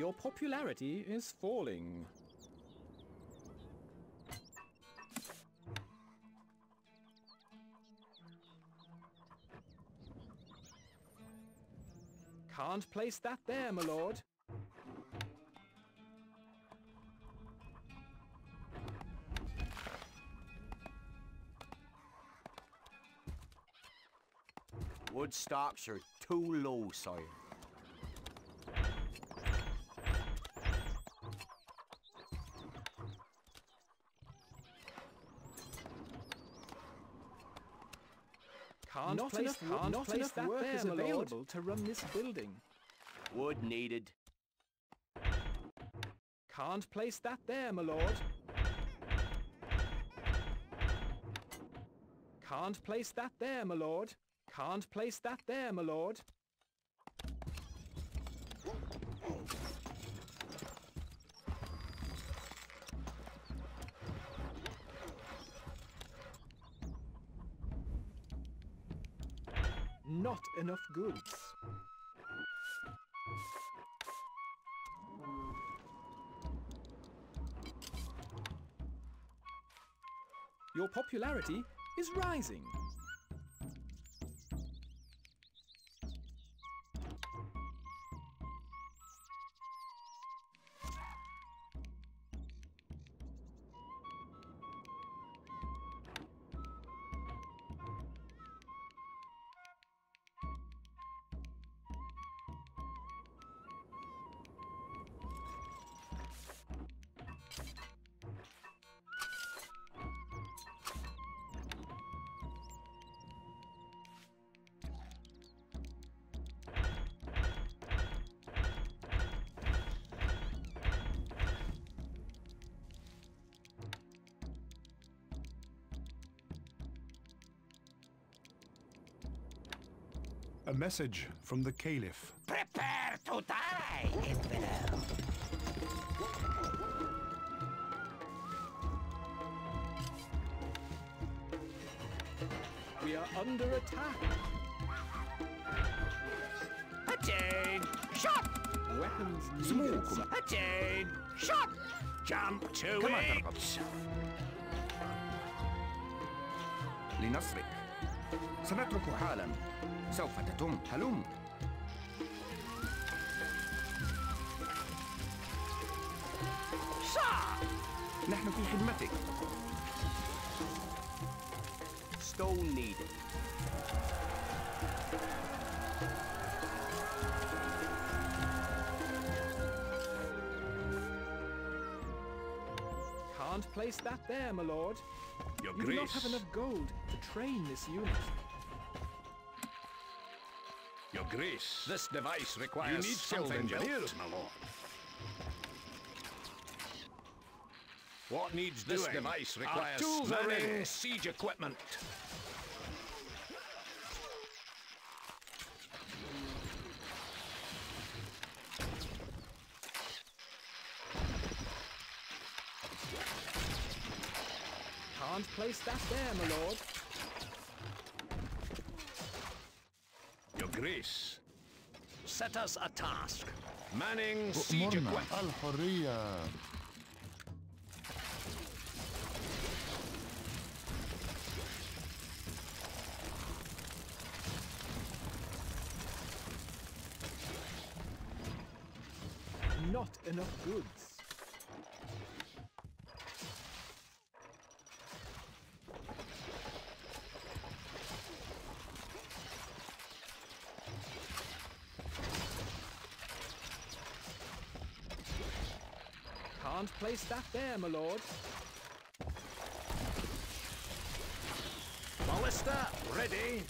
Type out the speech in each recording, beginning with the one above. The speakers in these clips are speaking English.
Your popularity is falling. Can't place that there, my lord. Wood stocks are too low, sire. Can't Not place, enough wo- can't not place enough that work there, is my lord. available to run this building. Wood needed. Can't place that there, my lord. Can't place that there, my lord. Can't place that there, my lord. Not enough goods. Your popularity is rising. A message from the Caliph. Prepare to die, infidel! We are under attack. Attain! Shot! Weapons needed. sir. Attain! Shot! Jump to كما it! ترغب لنصرك سنترك حالا سوف تتم هلم Shot! نحن في خدمتك Stone needed. Can't place that there, my lord. Your You do not grace. have enough gold to train this unit. grace. This device You requires need something built. engineers, my lord. What needs This doing? device Our requires tools are manning ready. siege equipment. Can't place that there, my lord. Your grace. Set us a task. Manning siege أمرنا equipment. الحرية Not enough goods. Can't that there, my lord. Ballista, ready.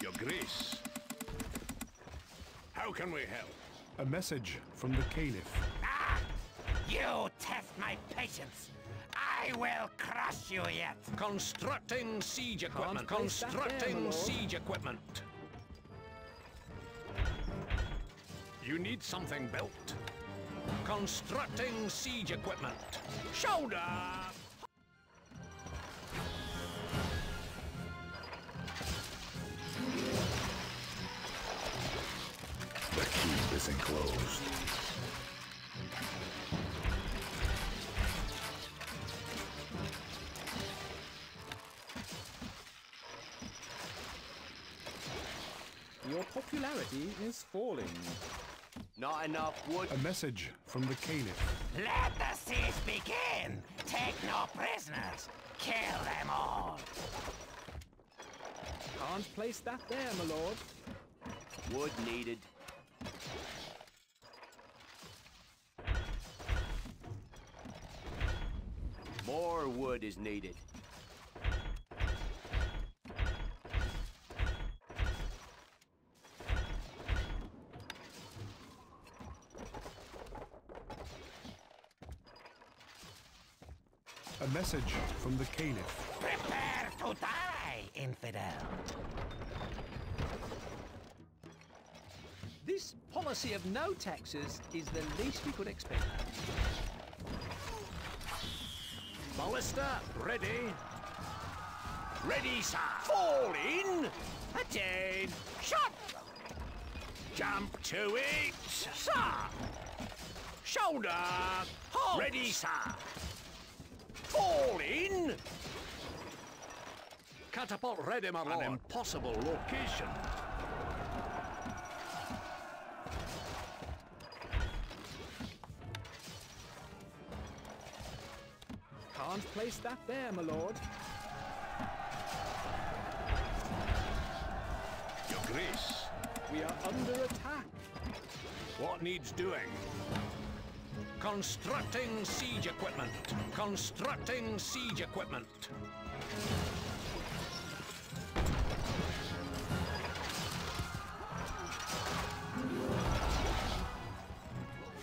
Your grace. How can we help? A message from the Caliph. Ah! You test my patience! I will crush you yet! Constructing siege equipment. Constructing lord. siege equipment. You need something built. Constructing siege equipment. Shoulder! Is falling. Not enough wood. A message from the Caliph. Let the siege begin! Take no prisoners! Kill them all! Can't place that there, my lord. Wood needed. More wood is needed. Message from the Caliph. Prepare to die, infidel! This policy of no taxes is the least we could expect. Ballista, ready. Ready, sir! Fall in. Attain! Shot! Jump to it. Sir! Shoulder. Halt! Ready, sir. Fall in. Catapult ready, my lord. An impossible location. Can't place that there, my lord. Your grace. We are under attack. What needs doing? Constructing siege equipment. Constructing siege equipment.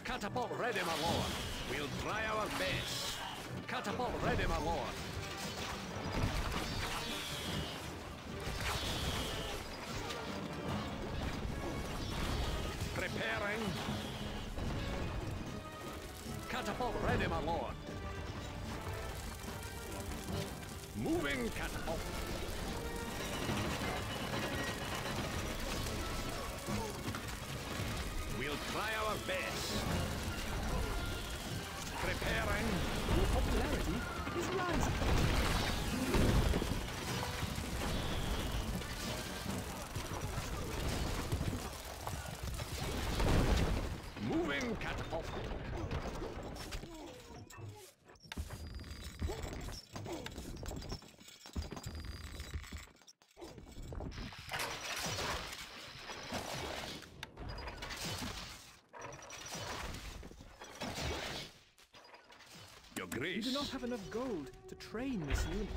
Catapult ready, my lord. We'll try our best. Catapult ready, my lord. My lord. Moving catapult. We'll try our best. Preparing. Your popularity is rising. Moving catapult. Your We do not have enough gold to train this unit.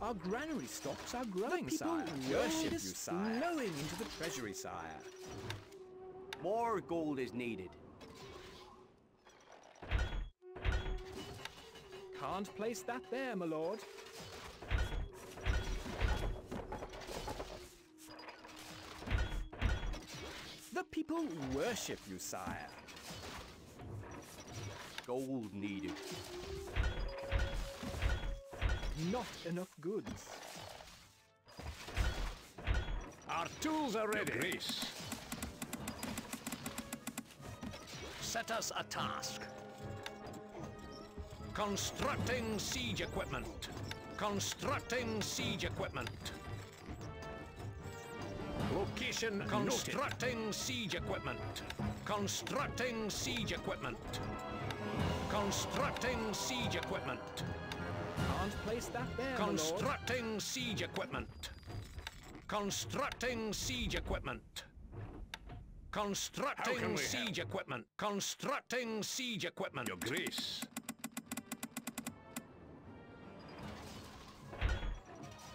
Our granary stocks are growing, people sire. worship you, sire. flowing into the treasury, sire. More gold is needed. Can't place that there, my lord. The people worship you, sire. Gold needed. Not enough goods. Our tools are Your ready. grace. Set us a task. Constructing siege equipment. Constructing siege equipment. Location noted. Constructing siege equipment. Constructing siege equipment. Constructing siege equipment. Can't place that there, my lord. Constructing siege equipment. Constructing siege equipment. How can Constructing we siege equipment. Constructing siege equipment. Your grace.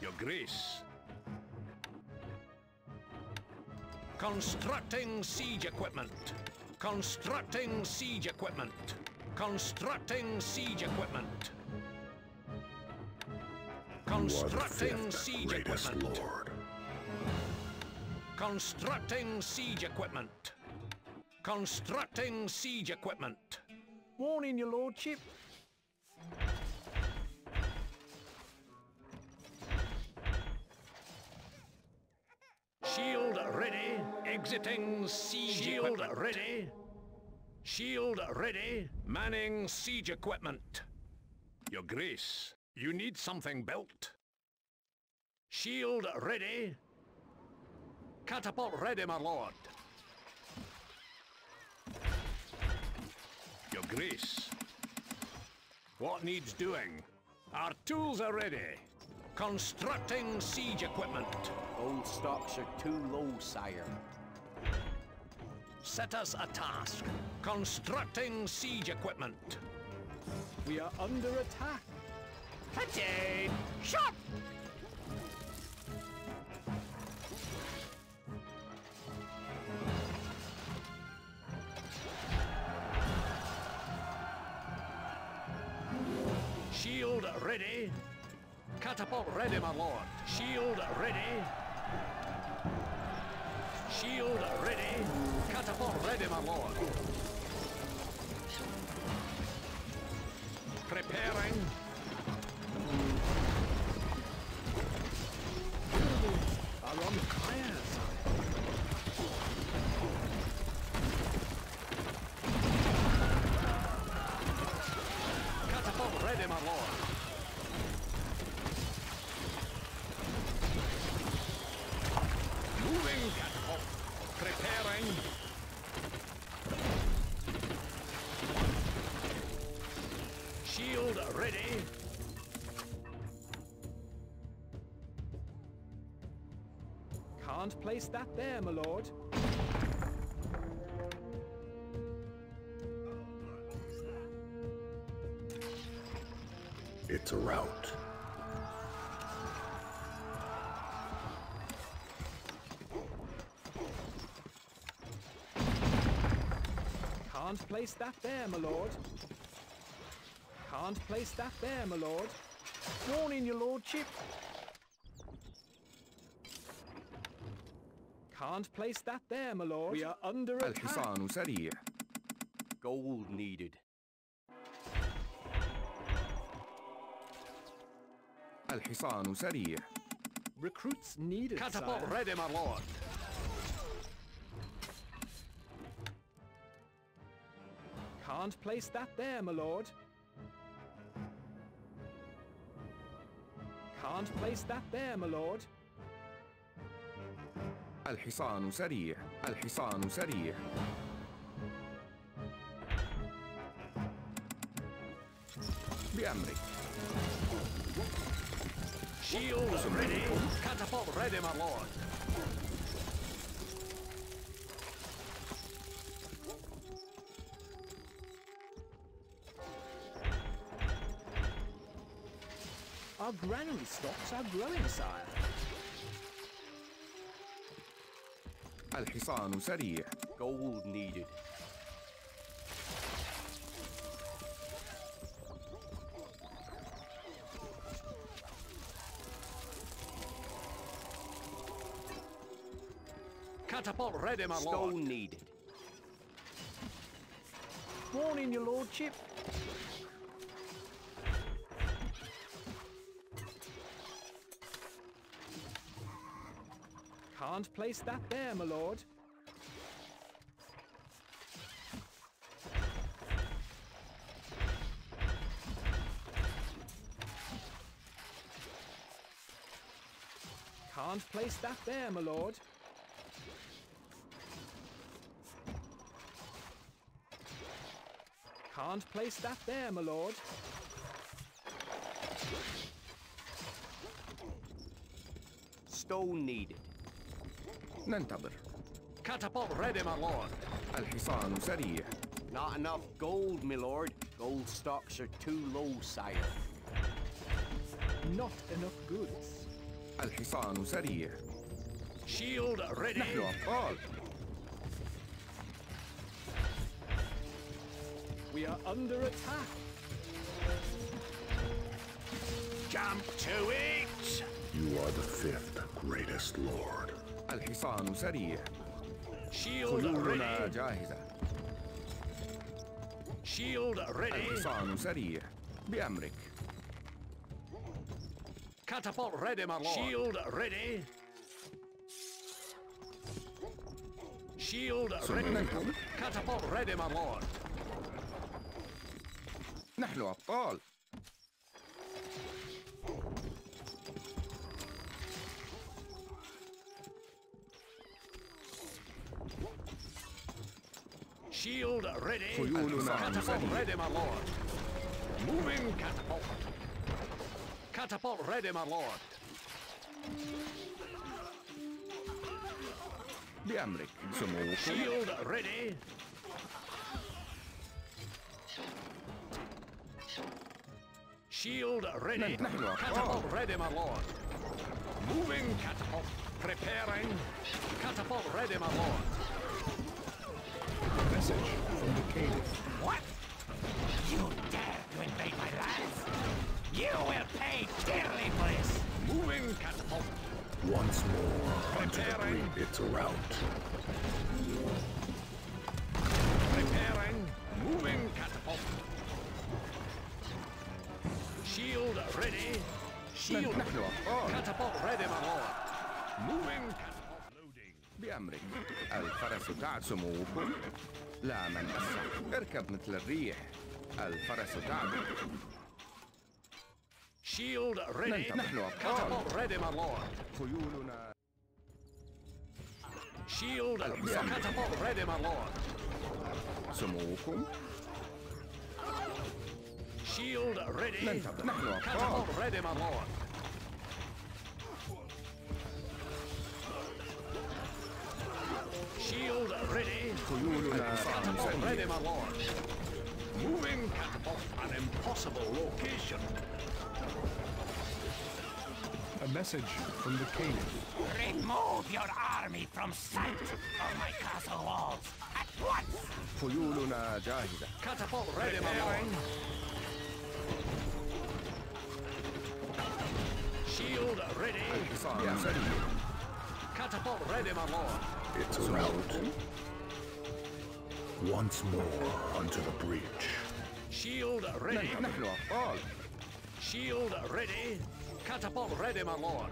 Your grace. Constructing siege equipment. Constructing siege equipment. Constructing siege equipment. Constructing siege equipment. lord. Constructing siege equipment. Constructing siege equipment. Warning, your lordship. Shield ready. Exiting siege Shield equipment. ready. Shield ready. Manning siege equipment. Your Grace, you need something built. Shield ready. Catapult ready, my lord. Your Grace. What needs doing? Our tools are ready. Constructing siege equipment. Old stocks are too low, sire. Set us a task. Constructing siege equipment. We are under attack. Hatchet! Shot! Shield ready. Catapult ready, my lord. Shield ready. Shield ready. Catapult ready, my lord. Preparing. Are on fire, ready. Can't place that there, my lord. It's a route. Can't place that there, my lord. Can't place that there, my lord. Warning, your lordship. Can't place that there, my lord. We are under attack. الحصان سريع Gold needed. الحصان سريع Recruits needed, Catapult sire. ready, my lord. Can't place that there, my lord. Can't place that there, my lord. الحصان سريع الحصان سريع بأمرك Shield ready. Catapult ready, my lord. Our granary stocks are growing, sire. الحصان سريع Gold needed. Catapult ready, my lord. Stone needed. Warning, your lordship. Can't place that there, my lord. Can't place that there, my lord. Can't place that there, my lord. Stone needed. ننتظر Catapult ready, my lord. الحصان سريع Not enough gold, my lord. Gold stocks are too low, sire. Not enough goods. الحصان سريع Shield ready. نحن أبطال We are under attack. Jump to it. You are the fifth greatest lord. الحصان سريع. خيولنا جاهزة. شيلد ريدي الحصان سريع. بأمرك. كاتابولت ريدي ماي لورد شيلد ريدي شيلد ريدي كاتابولت ريدي ماي نحن أبطال. ready. For you, Luna. Catapult ready, my lord. Moving catapult. Catapult ready, my lord. Beamrik, er Samoa. Shield ready. Shield ready. Catapult ready, my lord. Moving catapult. Preparing. Catapult ready, my lord Message from the Caliph. What? You dare to invade my lands? You will pay dearly for this! Moving catapult. Once more onto the Preparing. breach. It's a rout. Preparing. Moving catapult. Shield ready. Shield. نحن أبطال Catapult ready, my lord. Moving catapult. Loading. بأمرك الفرس تعد سموكم لا من أسرع اركب مثل الريح الفرس تعدو Shield ready. نحن أبطال. Ready, my lord. خيولنا Shield. Catapult ready, my lord. سموكم Shield ready. نحن أبطال Catapult ready, my lord. Shield ready. خيولنا Catapult ready, سريع my lord. Moving catapult. An impossible location. A message from the Caliph. Remove your army from sight of my castle walls at once! خيولنا جاهزة Catapult ready, my lord. Shield ready. الحصان سريع Catapult ready, my lord. its route. Once more onto the breach. Shield ready. Shield ready. Catapult ready, my lord.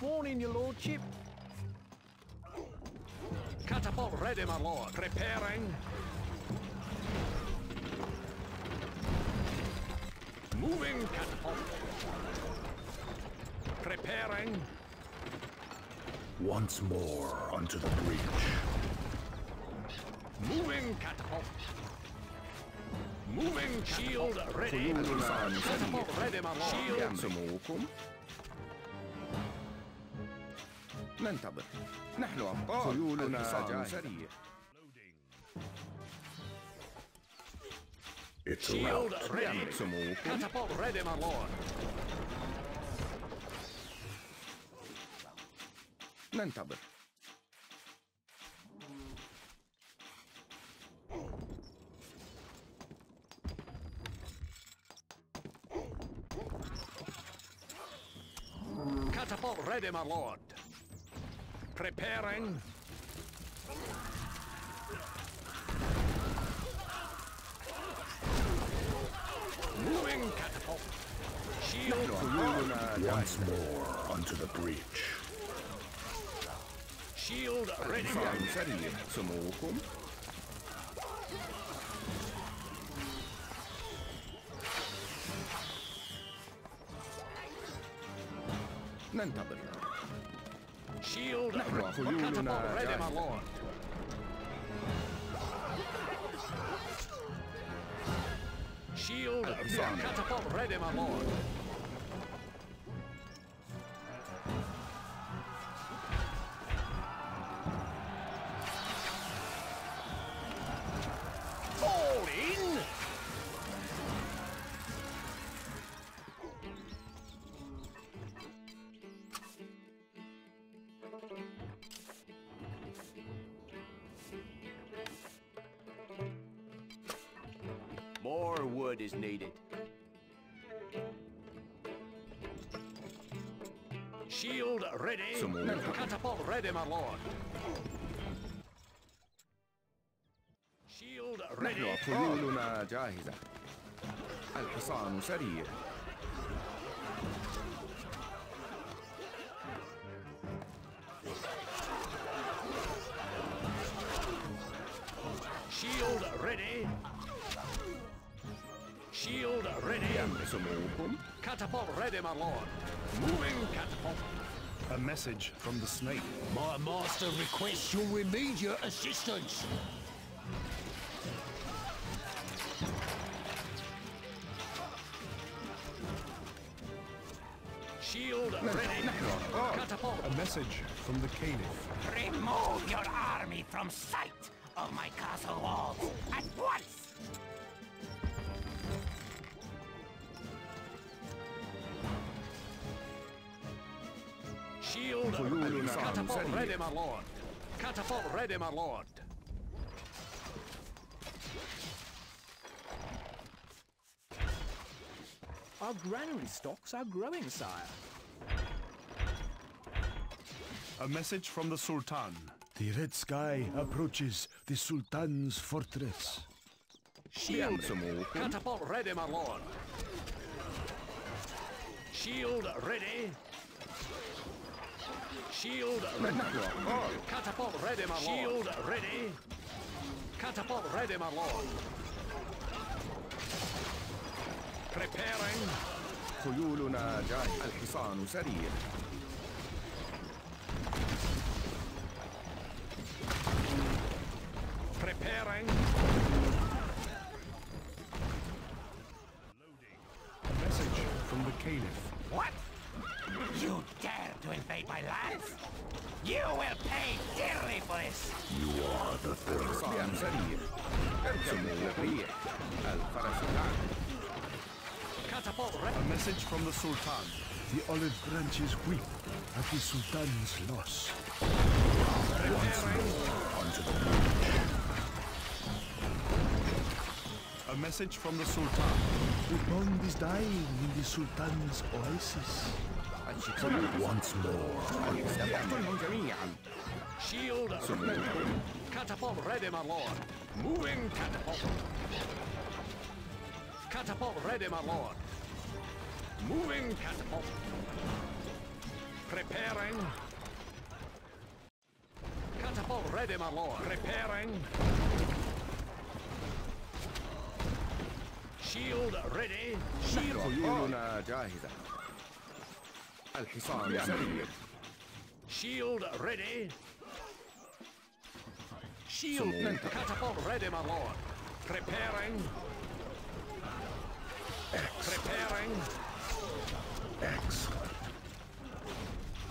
Morning, your lordship. Catapult ready, my lord. Preparing. Moving catapult. Preparing. Once more onto the breach. Moving catapult. Moving shield ready. الحصان سريع Catapult ready, my lord. Shield. سموكم ننتظر نحن أبطال خيولنا جاهزة سريع It's a Shield rout. ready. بأمرك سموكم Catapult ready, my lord. ننتظر Catapult ready, my lord. Preparing. Moving catapult. Shield. خيولنا جاهزة Once more onto the breach. Shield ready. الحصان سريع سموكم ننتظر Shield نحن ready. خيولنا Catapult ready, my جاهزة. lord. Shield الحصان. catapult ready, my lord. More wood is needed. Shield ready. سموكم. Catapult ready, my lord. Shield ready. نحن خيولنا جاهزة الحصان سريع Some open? Catapult ready, my lord. Moving catapult. A message from the snake. My master requests your immediate assistance. Shield ready. Oh, catapult. A message from the Caliph. Remove your army from sight of my castle walls at once! Catapult ready, my lord. Catapult ready, my lord. Our granary stocks are growing, sire. A message from the Sultan. The red sky approaches the Sultan's fortress. Shield! Catapult ready, my lord. Shield ready. Shield ready. أبطال Catapult ready, my lord. Shield ready. Catapult ready, my lord. Preparing. خيولنا جاهزة الحصان سريع message from the Sultan. The olive branches weep at the Sultan's loss. Once more onto the bridge. A message from the Sultan. The bond is dying in the Sultan's oasis. Once more. Shield ready. Catapult ready, my lord. Moving catapult. Catapult ready, my lord. Moving catapult. Preparing. Catapult ready, my lord. Preparing. Shield ready. Shield. خيولنا جاهزة الحصان سريع Shield ready. Shield. Summon. Catapult ready, my lord. Preparing. Preparing. Excellent.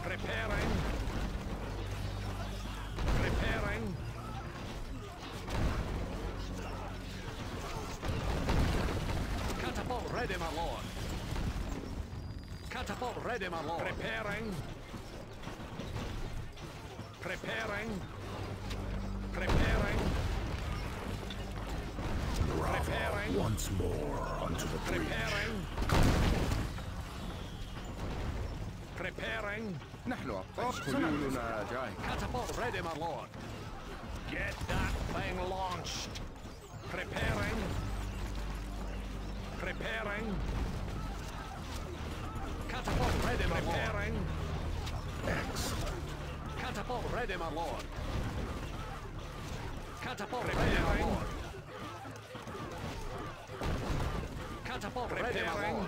Preparing. Preparing. Catapult ready, my lord. Catapult ready, my lord. Preparing. Preparing. Preparing. Preparing. Once more onto the bridge. Preparing. Preparing. نحن أبطال خيولنا جاهزة Catapult ready, my lord. Get that thing launched. Preparing. Preparing. Catapult ready, my Preparing. Excellent. Catapult ready, my lord. Catapult ready, my lord. Catapult ready, my lord.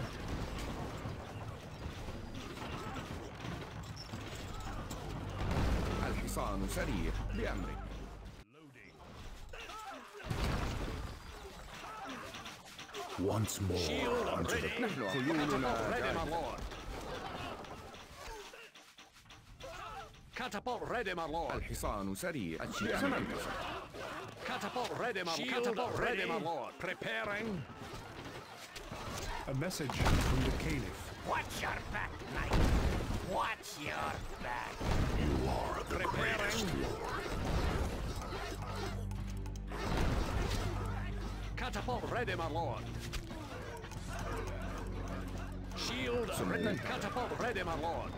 الحصان سريع بأمرك Once more Shield onto ready. the نحن Catapult خيولنا ready, my جاهزة lord. Catapult ready, my lord. الحصان سريع الشيء منتصر Catapult ready, my lord. Catapult ready, my lord. Preparing. A message from the caliph. Watch your back, knight. Watch your back. You are greatest Preparing. lord. Catapult ready, my lord. Shield ready. Catapult ready, my lord.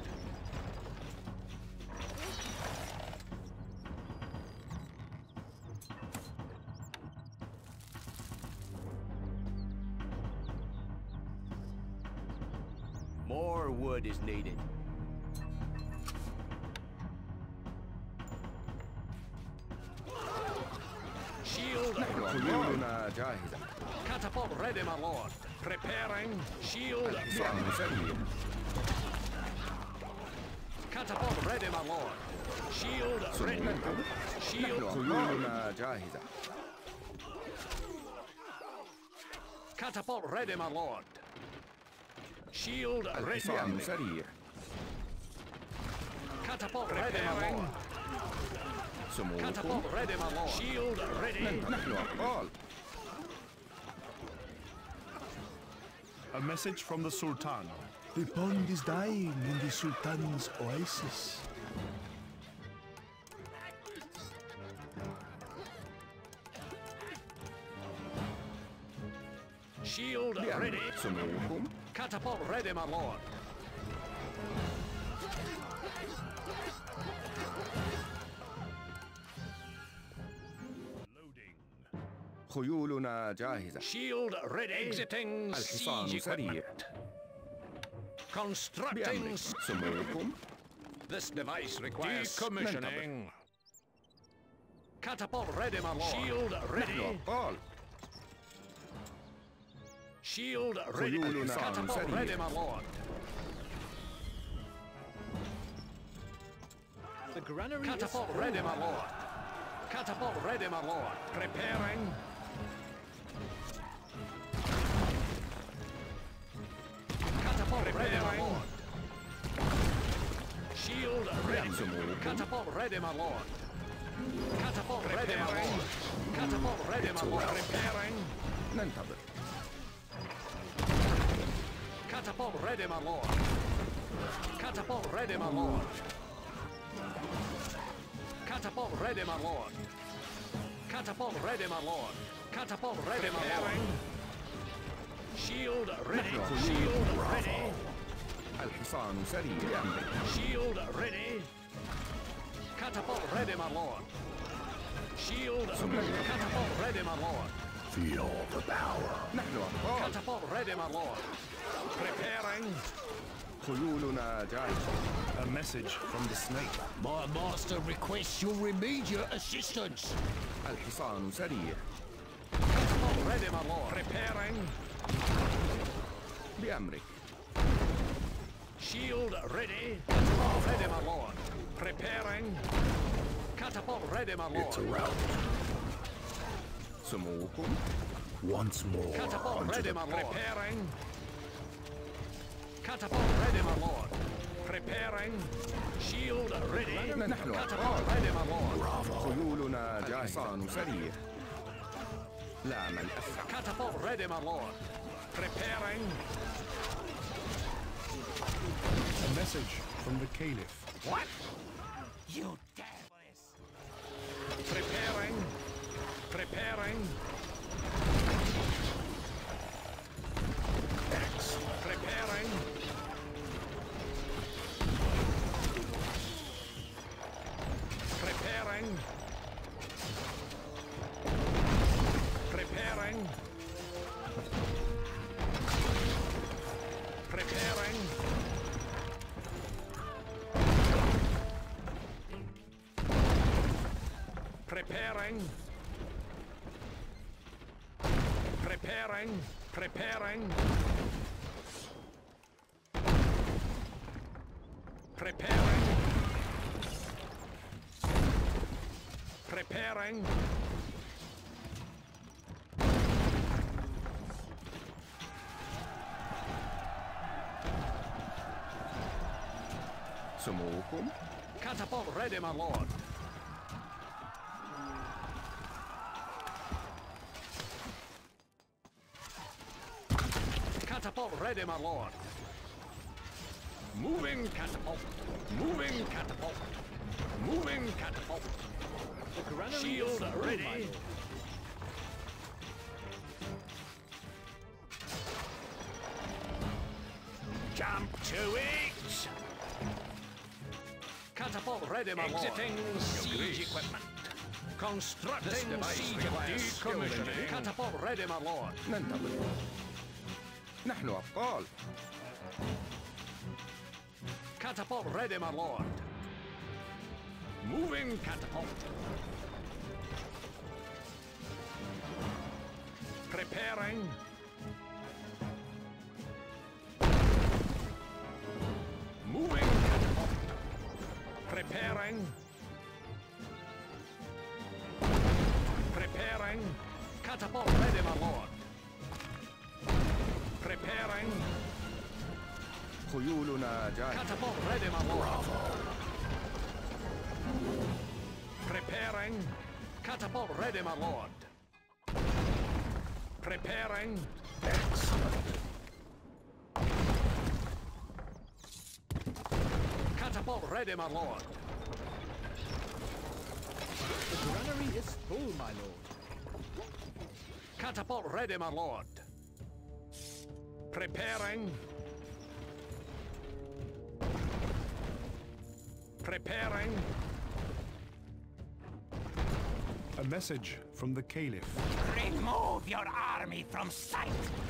More wood is needed. Catapult ready, my lord. Preparing shield. Catapult ready, my lord. Shield ready. Shield Una. Catapult ready, my lord. Shield ready. Catapult ready, my lord. سموكم Catapult ready, my lord. Shield ready. نحن أبطال A message from the Sultan. The pond is dying in the Sultan's oasis. Shield ready. بأمرك سموكم Catapult ready, my lord. خيولنا جاهزة Shield ready. Exiting الحصان siege سريع equipment. Constructing. بأمرك سموكم This device requires Decommissioning. Catapult ready, my lord. Shield نحن ready. أبطال Shield ready. خيولنا Catapult سريع. ready, my lord. The granary is Catapult ready, my lord. Catapult ready, my lord. Preparing. ready, my lord. Shield ready. Catapult ready, my lord. Catapult ready, my lord. Catapult ready, my lord. Repairing. None. Catapult ready, my lord. Catapult ready, my lord. Catapult ready, my lord. Catapult ready, my lord. Catapult ready, my lord. Shield ready. Shield ready. الحصان سريع بأمرك Shield ready. Catapult ready, my lord. Shield Catapult ready, my lord. Feel the power. نحن أبطال Catapult ready, my lord. Preparing. خيولنا جاهزة A message from the snake. My master requests your immediate assistance. الحصان سريع Catapult ready, my lord. Preparing. بأمرك Shield ready. Catapult ready, my lord. Preparing. Catapult ready, my lord. rout. سموكم Once more Catapult onto ready, the my lord. Preparing. Catapult ready, my lord. Preparing. Shield ready. نحن Catapult أبطال ready, my lord. خيولنا جاهزة سريع لا من أسرع Catapult ready, my lord. Preparing. Message from the Caliph. What? You devils! Preparing. Preparing. Preparing. Preparing. Preparing. Preparing. Preparing. Some more Catapult ready, my lord. Ready, my lord. Moving catapult. Moving catapult. Moving catapult. The granary is Shield full, ready. Jump to it! Catapult ready, my lord. Exiting siege equipment. Constructing siege decommissioning. Catapult ready, my lord. نحن أبطال Catapult ready, my lord. Moving catapult. Preparing. Moving catapult. Preparing. Preparing. Catapult ready, my lord. Preparing. خيولنا جاهزة Catapult ready, my lord. Preparing. Catapult ready, my lord. Preparing. Catapult ready, my lord. The granary is full, my lord. Catapult ready, my lord. Preparing. Preparing. A message from the Caliph. Remove your army from sight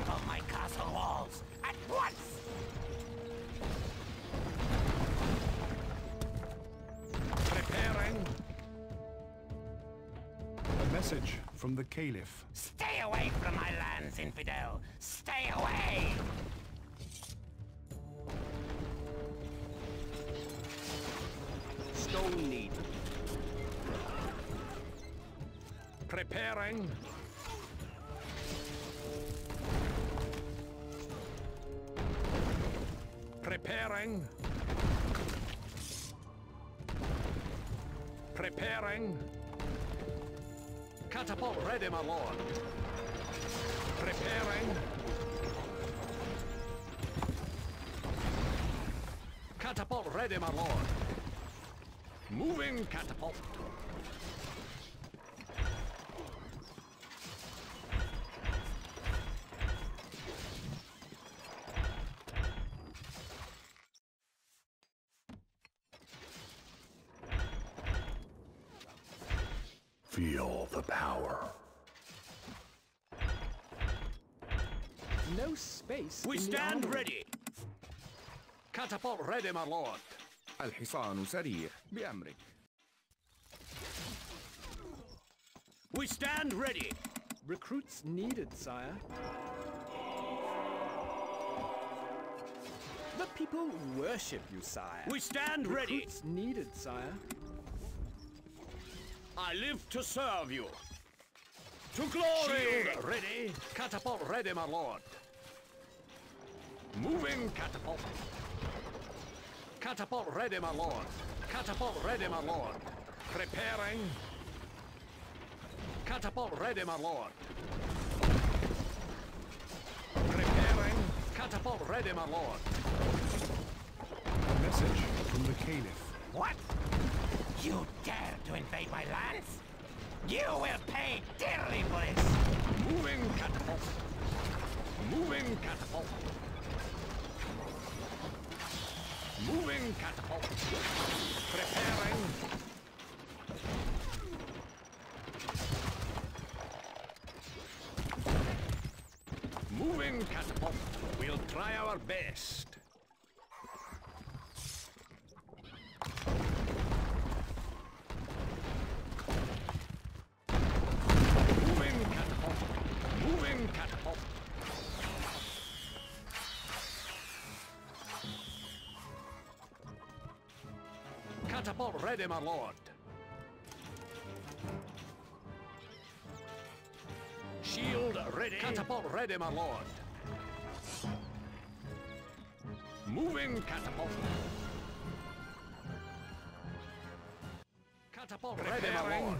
of my castle walls at once! From the Caliph. Stay away from my lands, mm-hmm. infidel! Stay away! Stone need. Preparing. Preparing. Preparing. Catapult ready, my lord. Preparing. Catapult ready, my lord. Moving catapult. Feel the power. No space. We in the stand armory. ready. Catapult ready, my lord. الحصان سريع بأمرك We stand ready. Recruits needed, sire. The people worship you, sire. We stand ready. Recruits needed, sire. I live to serve you. To glory. Shield ready. Catapult ready, my lord. Moving catapult. Catapult ready, my lord. Catapult ready, my lord. Preparing. Catapult ready, my lord. Preparing. Catapult ready, my lord. A message from the Caliph. What? You dare to invade my lands? You will pay dearly for this! Moving catapult. Moving catapult. Moving catapult. Preparing. Moving catapult. We'll try our best. Ready, my lord. Shield ready. Catapult ready, my lord. Moving catapult. Catapult ready, my lord.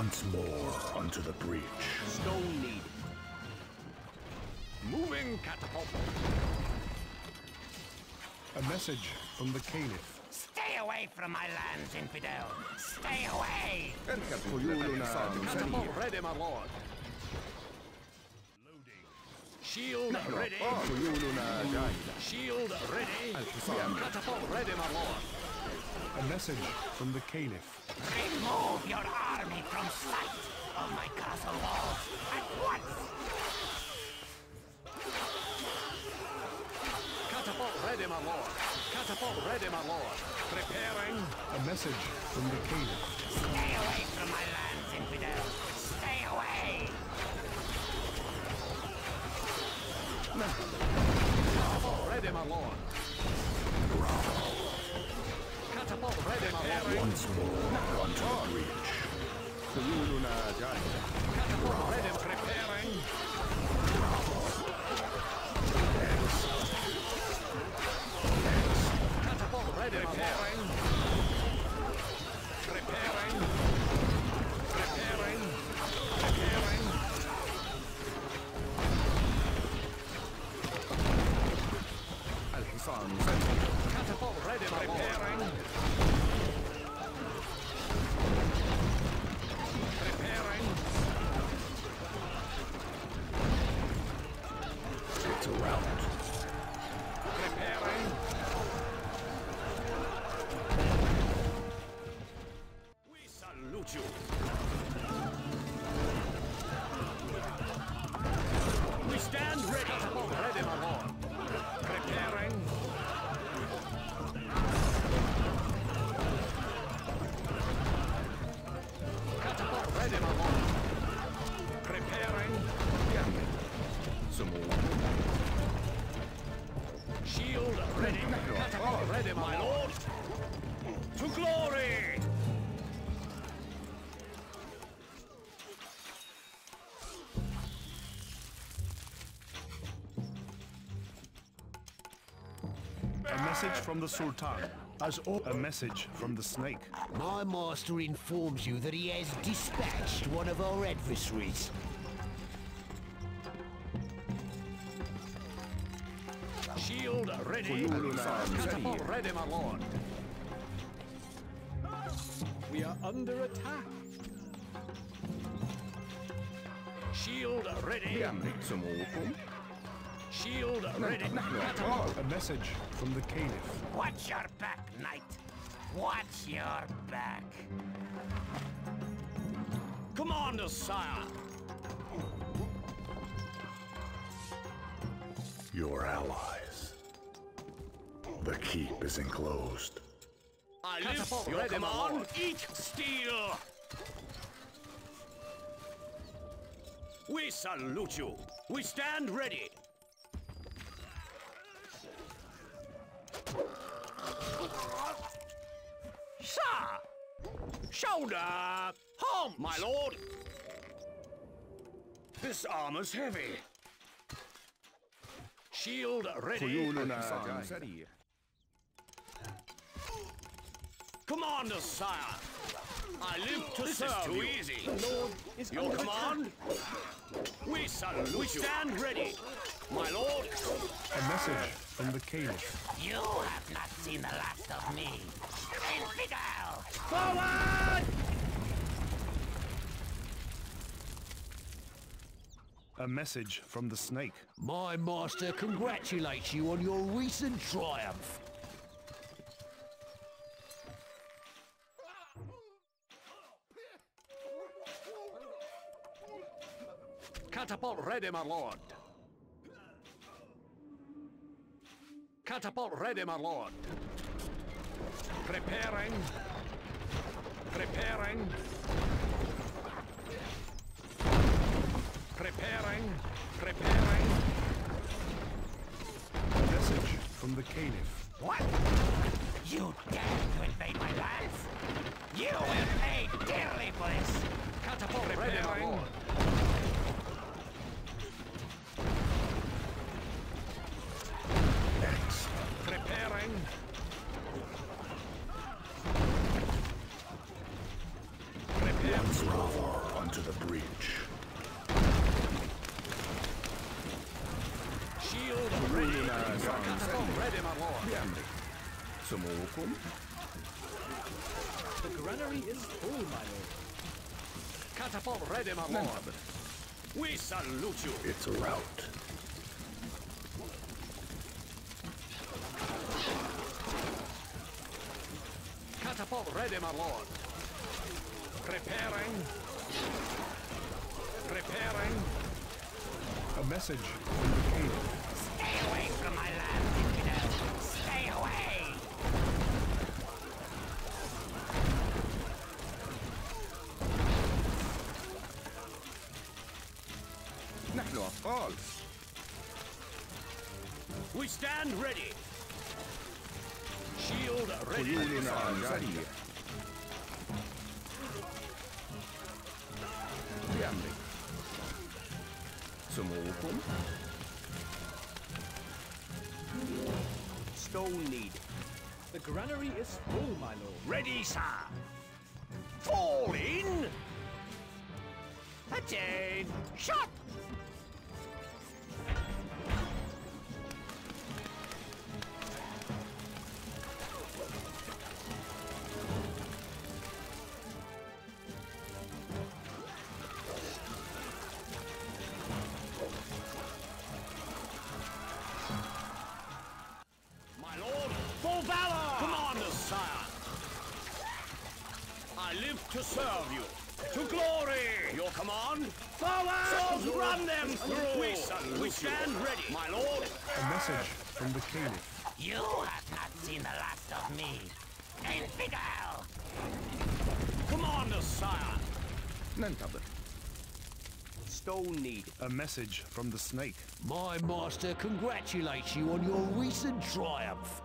once more onto the breach. Stone needed. Moving catapult. A message from the Caliph. Stay away from my lands, infidel! Stay away! Catapult Ready, my lord. Loading. Shield no, ready. Oh, Shield ready. Catapult ready, my lord. A message from the Caliph. Remove your army from sight of my castle walls at once! Catapult ready, my lord. Catapult ready, my lord. Preparing. A message from the Caliph. Stay away from my lands, infidel! Stay away! Catapult ready, my lord. Catapult ready, my lord. Once more, onto message from the Sultan. As all a message from the snake. My master informs you that he has dispatched one of our adversaries. Shield ready. Catapult ready, my lord. We are under attack. Shield ready. Make some shield ready. A message from the Caliph. Watch your back, knight. Watch your back. Commander, sire. Your allies. The keep is enclosed. I lift your command, eat steel! We salute you. We stand ready. Shoulder! Halt, my lord! This armor's heavy. Shield ready. Commander, sire. I live to this serve is too you. easy. Lord is Your command? We salute We stand ready. My lord. A message from the Caliph. You have not seen the last of me. Infidel! forward! A message from the snake. My master congratulates you on your recent triumph. Catapult ready, my lord. Catapult ready, my lord. Preparing. Preparing. Preparing. Preparing. A message from the Caliph. What? You dare to invade my lands? You will pay dearly for this! Catapult ready, my lord. Preparing. Preparing. Bravo onto the breach. Shield ready. ready, my lord. Some orphan? The granary is full, my lord. Catapult ready, my lord. We salute you. It's a rout. Catapult ready, my lord. Preparing. Preparing. A message from the king. Stay away from my land, The granary is full, my lord. Ready, sir. Fall in. Attain! Shot! A message from the snake. My master congratulates you on your recent triumph.